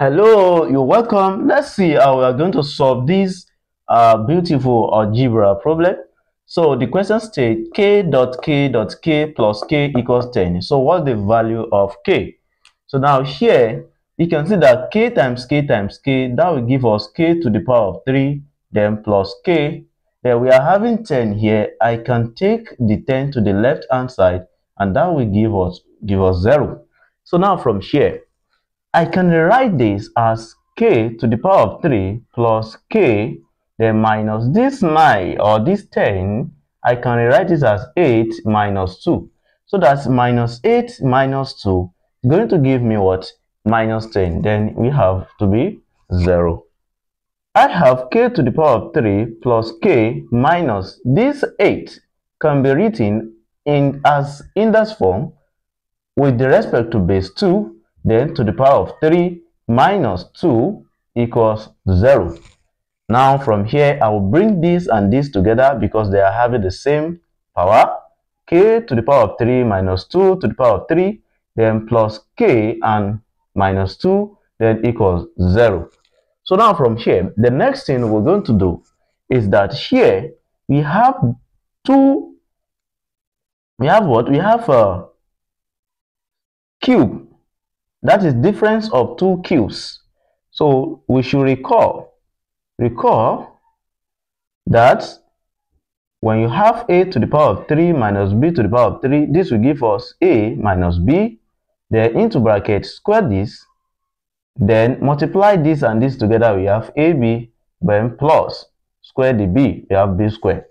Hello, you're welcome. Let's see how we are going to solve this uh, beautiful algebra problem. So the question states k dot k dot k plus k equals 10. So what's the value of k? So now here, you can see that k times k times k, that will give us k to the power of 3, then plus k. Then we are having 10 here. I can take the 10 to the left hand side, and that will give us, give us 0. So now from here, I can rewrite this as k to the power of 3 plus k then minus this 9 or this 10 I can rewrite this as 8 minus 2 so that's minus 8 minus 2 is going to give me what? Minus 10 then we have to be 0 I have k to the power of 3 plus k minus this 8 can be written in as index form with respect to base 2 then to the power of 3 minus 2 equals 0. Now from here, I will bring this and this together because they are having the same power. k to the power of 3 minus 2 to the power of 3, then plus k and minus 2, then equals 0. So now from here, the next thing we're going to do is that here we have two, we have what? We have a cube that is difference of two cubes. So we should recall, recall that when you have a to the power of 3 minus b to the power of 3, this will give us a minus b. Then into bracket, square this. Then multiply this and this together, we have ab, then plus square the b, we have b squared.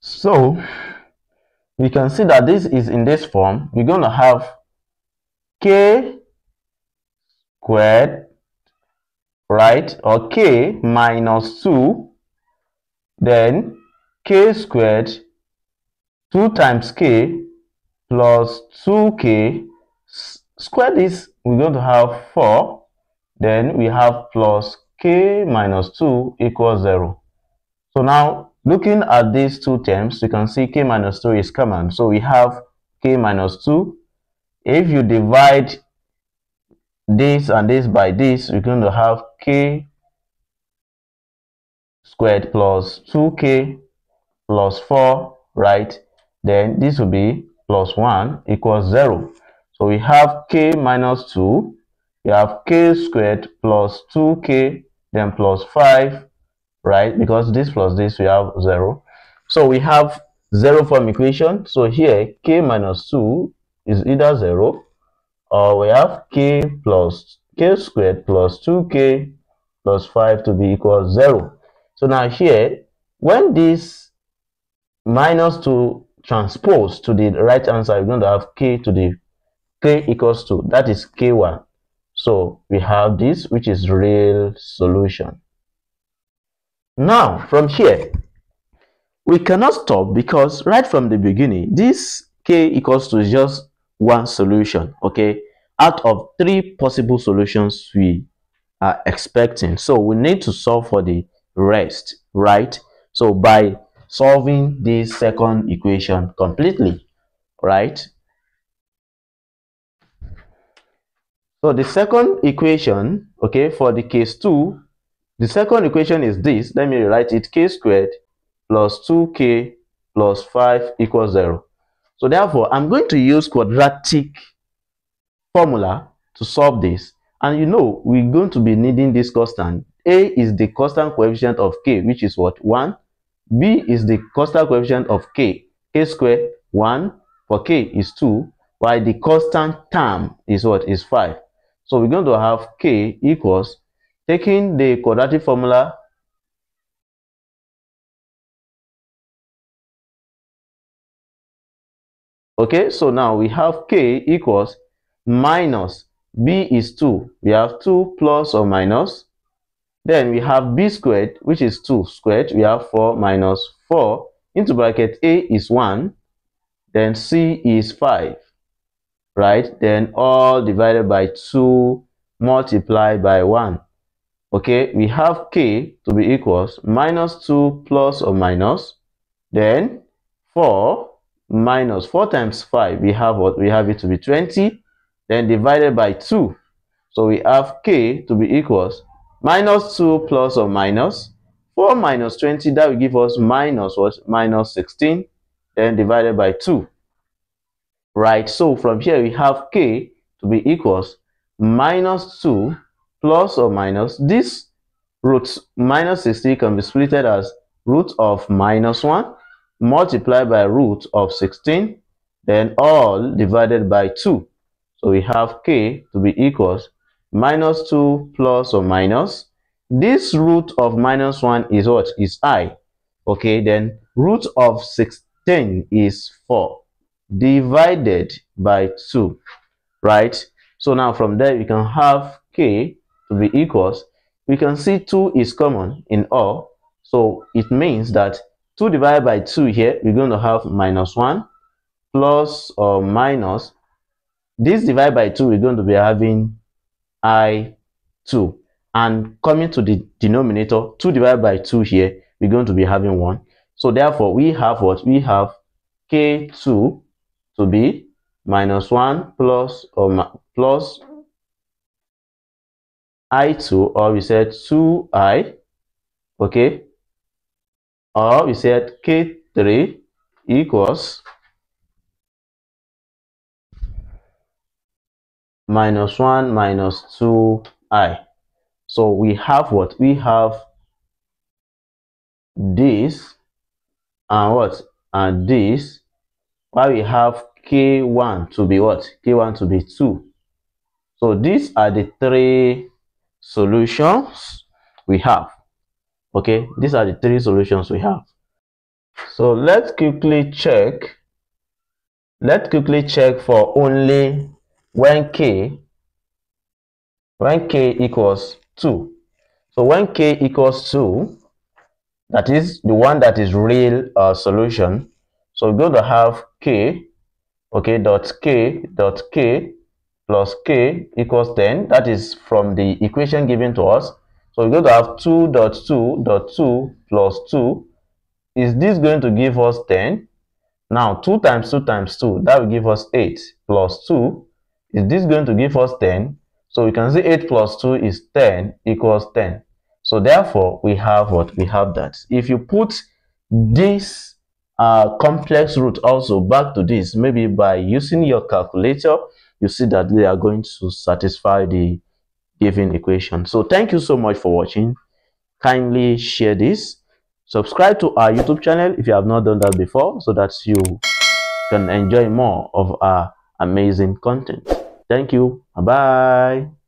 So we can see that this is in this form. We're going to have k squared right or k minus 2 then k squared 2 times k plus 2k square this we're going to have 4 then we have plus k minus 2 equals 0 so now looking at these two terms you can see k minus 2 is common. So we have k minus 2 if you divide this and this by this you're going to have k squared plus 2k plus 4 right? Then this will be plus 1 equals 0 so we have k minus 2 we have k squared plus 2k then plus 5 right? Because this plus this we have 0 so we have 0 form equation. So here k minus 2 is either 0 or we have k plus k squared plus 2k plus 5 to be equal 0. So now here, when this minus 2 transpose to the right hand side, we're going to have k to the k equals 2. that is k1. So we have this, which is real solution. Now, from here, we cannot stop because right from the beginning, this k equals to just one solution okay? Out of three possible solutions we are expecting. So we need to solve for the rest right? So by solving this second equation completely right? So the second equation okay for the case 2 the second equation is this. Let me rewrite it. K squared plus 2k plus 5 equals 0 so therefore, I'm going to use quadratic formula to solve this. And you know, we're going to be needing this constant. A is the constant coefficient of k, which is what? 1. B is the constant coefficient of k. k squared, 1 for k is 2, while the constant term is what? Is 5. So we're going to have k equals, taking the quadratic formula okay so now we have k equals minus b is 2 we have 2 plus or minus. Then we have b squared which is 2 squared. We have 4 minus 4 into bracket a is 1 then c is 5 right? Then all divided by 2 multiplied by 1 okay we have k to be equals minus 2 plus or minus. Then 4 minus 4 times 5 we have what we have it to be 20 then divided by 2 So we have k to be equals minus 2 plus or minus 4 minus 20. That will give us minus what? Minus 16. Then divided by 2. Right. So from here we have k to be equals minus 2 plus or minus this root minus 60 can be split as root of minus 1 multiplied by root of 16 then all divided by 2 so we have k to be equals minus 2 plus or minus. This root of minus 1 is what? Is i. Okay then root of 16 is 4 divided by 2 right? So now from there we can have k to be equals. We can see 2 is common in all. So it means that 2 divided by 2 here we're going to have minus 1 plus or minus this divided by 2 we're going to be having i2 and coming to the denominator 2 divided by 2 here we're going to be having 1 so therefore we have what? We have k2 to be minus 1 plus or plus i2 or we said 2i okay or we said k3 equals minus 1 minus 2i so we have what? We have this and what? And this. Why we have k1 to be what? K1 to be 2 so these are the three solutions we have okay these are the three solutions we have. So let's quickly check. Let's quickly check for only when k when k equals 2 so when k equals 2 that is the one that is real uh, solution. So we're going to have k okay dot k dot k plus k equals 10 that is from the equation given to us so we're going to have 2 dot 2 dot 2 plus 2 is this going to give us 10 now 2 times 2 times 2 that will give us 8 plus 2 is this going to give us 10 so we can see 8 plus 2 is 10 equals 10 so therefore we have what? We have that. If you put this uh, complex root also back to this maybe by using your calculator you see that they are going to satisfy the given equation. So thank you so much for watching. Kindly share this. Subscribe to our youtube channel if you have not done that before so that you can enjoy more of our amazing content. Thank you. Bye bye